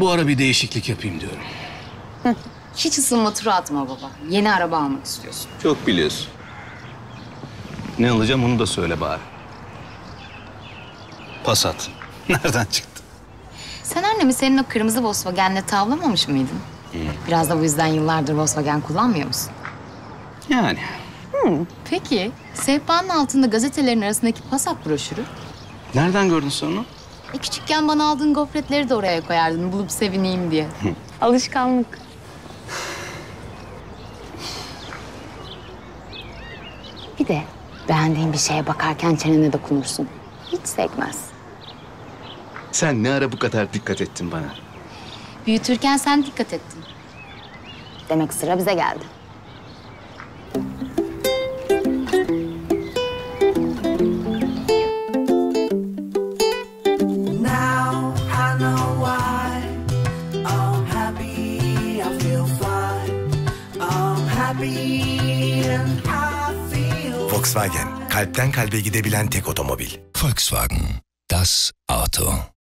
Bu ara bir değişiklik yapayım diyorum. Hiç ısınma turu atma baba. Yeni araba almak istiyorsun. Çok biliyorsun. Ne alacağım onu da söyle bari. Passat. Nereden çıktı? Sen annemi senin o kırmızı Volkswagen'le tavlamamış mıydın? Biraz da bu yüzden yıllardır Volkswagen kullanmıyor musun? Yani. Peki, sehpanın altında gazetelerin arasındaki Passat broşürü. Nereden gördün sen onu? E küçükken bana aldığın gofretleri de oraya koyardın bulup sevineyim diye. Alışkanlık. Bir de beğendiğin bir şeye bakarken çenene dokunursun. Hiç sekmez. Sen ne ara bu kadar dikkat ettin bana? Büyütürken sen dikkat ettin. Demek sıra bize geldi. Volkswagen, kalpten kalbe gidebilen tek otomobil. Volkswagen. Das Auto.